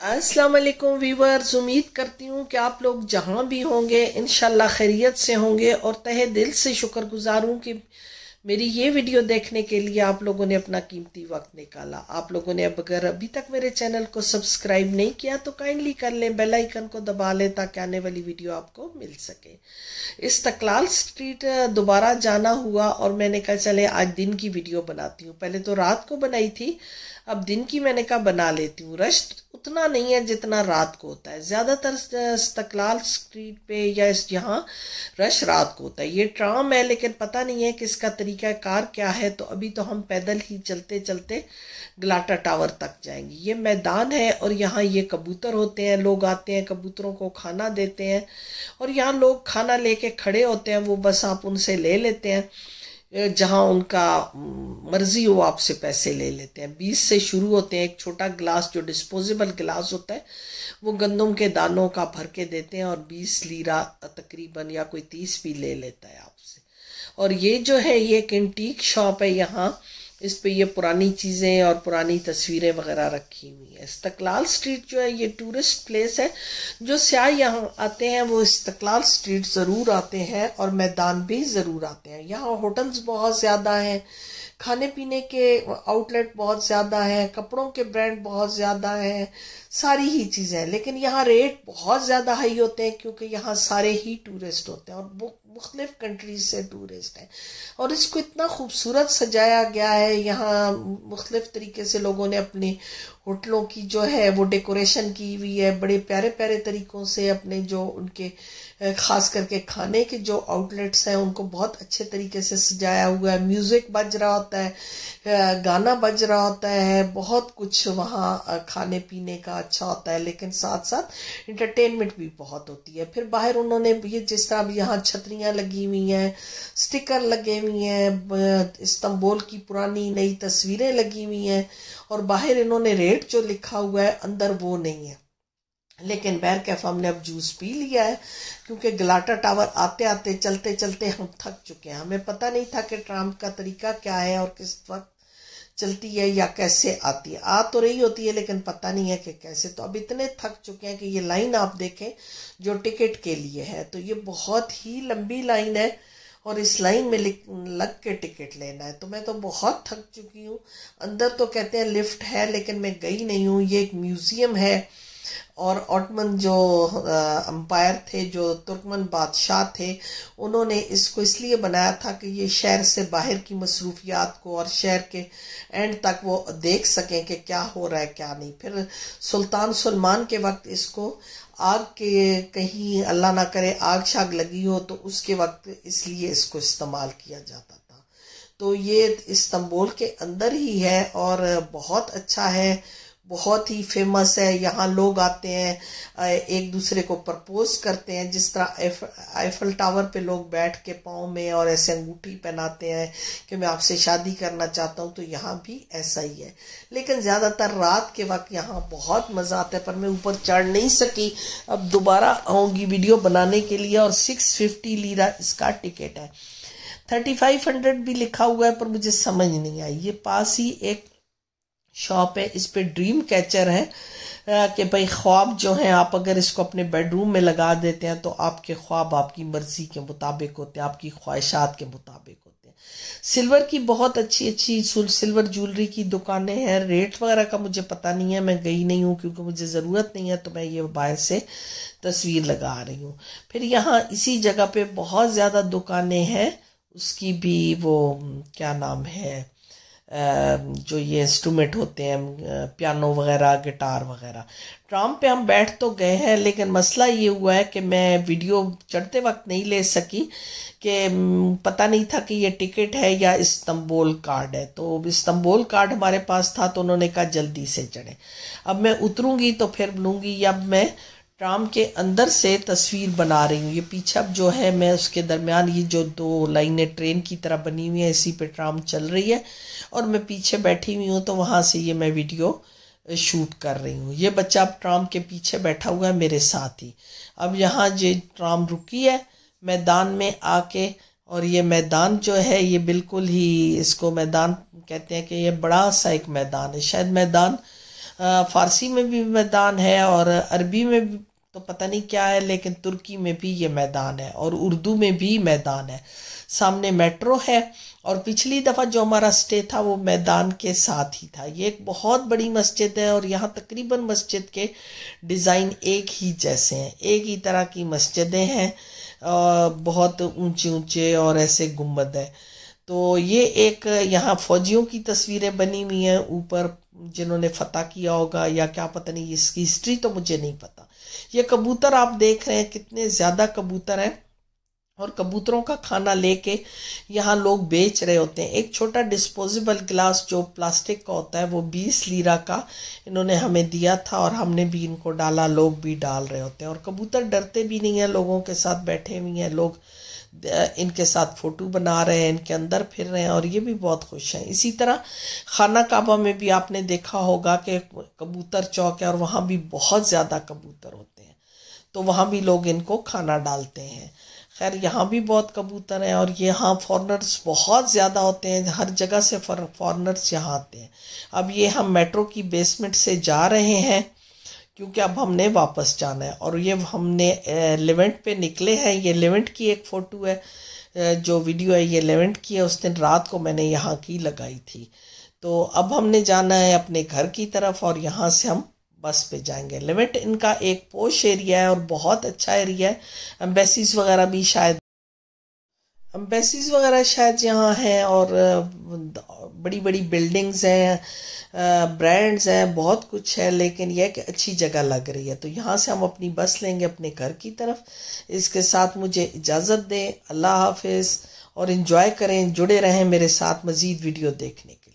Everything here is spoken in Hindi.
अस्सलाम वालेकुम व्यूअर्स उम्मीद करती हूँ कि आप लोग जहाँ भी होंगे इन खैरियत से होंगे और तहे दिल से शुक्रगुजार हूँ कि मेरी ये वीडियो देखने के लिए आप लोगों ने अपना कीमती वक्त निकाला। आप लोगों ने अब अगर अभी तक मेरे चैनल को सब्सक्राइब नहीं किया तो काइंडली कर लें बेल आइकन को दबा लें ताकि आने वाली वीडियो आपको मिल सके। इस्तकलाल स्ट्रीट दोबारा जाना हुआ और मैंने कहा, चले, आज दिन की वीडियो बनाती हूँ। पहले तो रात को बनाई थी, अब दिन की मैंने कहा, बना लेती हूँ। रश उतना नहीं है जितना रात को होता है। ज़्यादातर इस्तकलाल स्ट्रीट पे या इस यहाँ रश रात को होता है। ये ट्राम है, लेकिन पता नहीं है कि इसका तरीका कार क्या है तो अभी तो हम पैदल ही चलते चलते गलाटा टावर तक जाएँगे। ये मैदान है और यहाँ ये कबूतर होते हैं, लोग आते हैं, कबूतरों को खाना देते हैं और यहाँ लोग खाना लेके खड़े होते हैं, वो बस आप उनसे ले लेते हैं जहाँ उनका मर्ज़ी हो आपसे पैसे ले लेते हैं। बीस से शुरू होते हैं, एक छोटा गिलास जो डिस्पोजेबल गिलास होता है, वो गंदम के दानों का भर के देते हैं और बीस लीरा तकरीबन या कोई तीस भी ले लेता है आपसे। और ये जो है, ये एक इंटीक शॉप है यहाँ। इस पे ये पुरानी चीज़ें और पुरानी तस्वीरें वगैरह रखी हुई हैं। इस्तकलाल स्ट्रीट जो है, ये टूरिस्ट प्लेस है। जो स्याह यहाँ आते हैं, वो इस्तकलाल स्ट्रीट ज़रूर आते हैं और मैदान भी ज़रूर आते हैं। यहाँ होटल्स बहुत ज़्यादा हैं। खाने पीने के आउटलेट बहुत ज़्यादा हैं। कपड़ों के ब्रांड बहुत ज़्यादा हैं। सारी ही चीज़ें हैं। लेकिन यहाँ रेट बहुत ज़्यादा हाई होते हैं क्योंकि यहाँ सारे ही टूरिस्ट होते हैं और मुख्तलिफ़ कंट्रीज़ से टूरिस्ट हैं। और इसको इतना खूबसूरत सजाया गया है। यहाँ मुख्तलिफ़ तरीके से लोगों ने अपने होटलों की जो है, वो डेकोरेशन की हुई है। बड़े प्यारे प्यारे तरीकों से अपने जो उनके ख़ास करके खाने के जो आउटलेट्स हैं, उनको बहुत अच्छे तरीके से सजाया हुआ है। म्यूज़िक बज रहा होता है गाना बज रहा होता है। बहुत कुछ वहाँ खाने पीने का अच्छा होता है, लेकिन साथ साथ इंटरटेनमेंट भी बहुत होती है। फिर बाहर उन्होंने ये जिस तरह यहाँ छतरियाँ लगी हुई हैं स्टिकर लगे हुए हैं इस्तंबुल की पुरानी नई तस्वीरें लगी हुई हैं, और बाहर इन्होंने रेट जो लिखा हुआ है, अंदर वो नहीं है। लेकिन बैर कैफ हमने अब जूस पी लिया है, क्योंकि गलाटा टावर आते आते चलते चलते हम थक चुके हैं। हमें पता नहीं था कि ट्राम का तरीका क्या है और किस वक्त चलती है या कैसे आती है? आ तो रही होती है, लेकिन पता नहीं है कि कैसे। तो अब इतने थक चुके हैं कि ये लाइन आप देखें जो टिकट के लिए है तो ये बहुत ही लंबी लाइन है और इस लाइन में लग के टिकट लेना है। तो मैं तो बहुत थक चुकी हूँ। अंदर तो कहते हैं लिफ्ट है, लेकिन मैं गई नहीं हूँ। ये एक म्यूज़ियम है और ऑटमन जो अंपायर थे, जो तुर्कमन बादशाह थे, उन्होंने इसको इसलिए बनाया था कि ये शहर से बाहर की मसरूफियात को और शहर के एंड तक वो देख सकें कि क्या हो रहा है, क्या नहीं। फिर सुल्तान सलमान के वक्त इसको आग के कहीं, अल्लाह ना करे, आग शाग लगी हो तो उसके वक्त इसलिए इसको इस्तेमाल किया जाता था। तो ये इस्तंबुल के अंदर ही है और बहुत अच्छा है। बहुत ही फ़ेमस है, यहाँ लोग आते हैं एक दूसरे को प्रपोज करते हैं, जिस तरह आईफल टावर पे लोग बैठ के पाँव में और ऐसे अंगूठी पहनाते हैं कि मैं आपसे शादी करना चाहता हूँ तो यहाँ भी ऐसा ही है। लेकिन ज़्यादातर रात के वक्त यहाँ बहुत मज़ा आता है, पर मैं ऊपर चढ़ नहीं सकी। अब दोबारा आऊँगी वीडियो बनाने के लिए और सिक्स फिफ्टी लीरा इसका टिकट है। थर्टी फाइव हंड्रेड भी लिखा हुआ है, पर मुझे समझ नहीं आई। ये पास ही एक शॉप है, इस पे ड्रीम कैचर है कि भाई ख्वाब जो हैं, आप अगर इसको अपने बेडरूम में लगा देते हैं तो आपके ख्वाब आपकी मर्ज़ी के मुताबिक होते हैं, आपकी ख्वाहिशात के मुताबिक होते हैं। सिल्वर की बहुत अच्छी अच्छी सिल्वर ज्वेलरी की दुकानें हैं। रेट वगैरह का मुझे पता नहीं है, मैं गई नहीं हूँ, क्योंकि मुझे ज़रूरत नहीं है तो मैं ये बाहर से तस्वीर लगा रही हूँ। फिर यहाँ इसी जगह पर बहुत ज़्यादा दुकानें हैं, उसकी भी वो, क्या नाम है जो ये इंस्ट्रूमेंट होते हैं पियानो वगैरह गिटार वगैरह। ट्राम पे हम बैठ तो गए हैं, लेकिन मसला ये हुआ है कि मैं वीडियो चढ़ते वक्त नहीं ले सकी कि पता नहीं था कि ये टिकट है या इस्तंबोल कार्ड है। तो इस्तंबुल कार्ड हमारे पास था तो उन्होंने कहा जल्दी से चढ़े। अब मैं उतरूँगी तो फिर लूँगी अब मैं ट्राम के अंदर से तस्वीर बना रही हूँ। ये पीछे अब जो है, मैं उसके दरमियान ये जो दो लाइनें ट्रेन की तरह बनी हुई है, इसी पे ट्राम चल रही है और मैं पीछे बैठी हुई हूँ तो वहाँ से ये मैं वीडियो शूट कर रही हूँ। ये बच्चा अब ट्राम के पीछे बैठा हुआ है मेरे साथ ही। अब यहाँ जो ट्राम रुकी है मैदान में आके और ये मैदान जो है, ये बिल्कुल ही इसको मैदान कहते हैं कि ये बड़ा सा एक मैदान है। शायद मैदान फ़ारसी में भी मैदान है और अरबी में भी तो पता नहीं क्या है, लेकिन तुर्की में भी ये मैदान है और उर्दू में भी मैदान है। सामने मेट्रो है और पिछली दफ़ा जो हमारा स्टे था वो मैदान के साथ ही था। ये एक बहुत बड़ी मस्जिद है और यहाँ तकरीबन मस्जिद के डिज़ाइन एक ही जैसे हैं, एक ही तरह की मस्जिदें हैं बहुत ऊँचे ऊँचे और ऐसे गुंबद है। तो ये एक यहाँ फौजियों की तस्वीरें बनी हुई हैं, ऊपर जिन्होंने फतह किया होगा या क्या पता नहीं, इसकी हिस्ट्री तो मुझे नहीं पता। ये कबूतर आप देख रहे हैं, कितने ज़्यादा कबूतर हैं। और कबूतरों का खाना लेके यहाँ लोग बेच रहे होते हैं। एक छोटा डिस्पोजेबल गिलास जो प्लास्टिक का होता है, वो बीस लीरा का इन्होंने हमें दिया था और हमने भी इनको डाला, लोग भी डाल रहे होते हैं। और कबूतर डरते भी नहीं हैं, लोगों के साथ बैठे हुए हैं, लोग इनके साथ फ़ोटो बना रहे हैं, इनके अंदर फिर रहे हैं और ये भी बहुत खुश हैं। इसी तरह खाना काबा में भी आपने देखा होगा कि कबूतर चौक है और वहाँ भी बहुत ज़्यादा कबूतर होते हैं। तो वहाँ भी लोग इनको खाना डालते हैं। खैर, यहाँ भी बहुत कबूतर हैं और यहाँ फॉरनर्स बहुत ज़्यादा होते हैं। हर जगह से फॉरनर्स यहाँ आते हैं। अब ये हम मेट्रो की बेसमेंट से जा रहे हैं। क्योंकि अब हमने वापस जाना है और ये हमने लेवेंट पे निकले हैं। ये लेवेंट की एक फ़ोटो है जो वीडियो है, ये लेवेंट की है। उस दिन रात को मैंने यहाँ की लगाई थी। तो अब हमने जाना है अपने घर की तरफ़ और यहाँ से हम बस पे जाएँगे। लिमिट इनका एक पोश एरिया है और बहुत अच्छा एरिया है। एम्बेसीज वगैरह भी शायद एम्बेसीज वगैरह शायद यहाँ हैं और बड़ी बड़ी बिल्डिंग्स हैं ब्रांड्स हैं, बहुत कुछ है, लेकिन यह कि अच्छी जगह लग रही है। तो यहाँ से हम अपनी बस लेंगे अपने घर की तरफ़। इसके साथ मुझे इजाज़त दें। अल्लाह हाफिज़ और इन्जॉय करें, जुड़े रहें मेरे साथ मज़ीद वीडियो देखने के